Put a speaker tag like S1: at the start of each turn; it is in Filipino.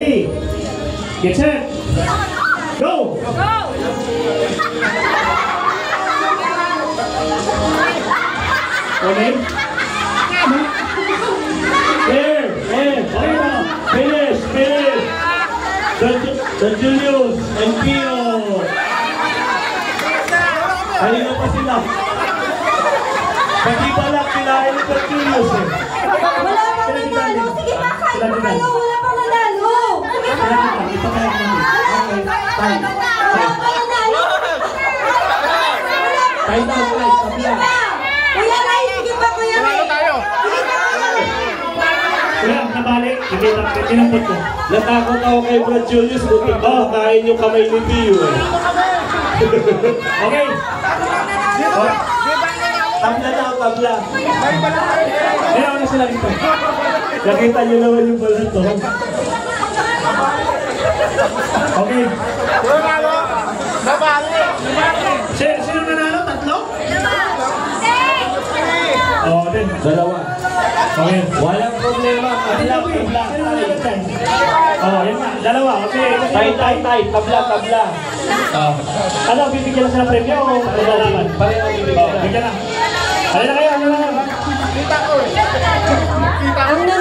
S1: Ready? Get set. Go! Okay? There, there, okay na. Finish, finish. The, the Julius and Pio. Kanina pa sila. Pati ba lang kinain ni Julius eh.
S2: Wala pang nanalo. Sige pa, kain pa kayo. Wala pang nanalo. Sige pa.
S1: Ipakaya namin. Okay, time. Time down, guys. Kapila.
S2: Kuya Ray, sige pa, Kuya Ray. Sige pa.
S1: Kuya, nabalik. Hindi, tinampot ko.
S3: Natakot ako kay Brad Julius, buti ba makain yung kamay ni Pio eh.
S1: Okay. Oh,
S3: Tabla na, tabla.
S1: Kaya na sila dito.
S3: Nakita niyo naman yung balat to.
S1: Okay. Sino, sino nanalo? Tatlo? Oo, din.
S3: Dalawa.
S1: Okay.
S3: Walang problema,
S1: nanalo dyan? Oo, yun nga. Dalawa. Okay.
S3: Tay, tay, tay, tabla, tabla.
S1: Ano, bibigyan na sila premyo o lalaban?
S3: Pareho bibigyan na.
S1: bigyan na.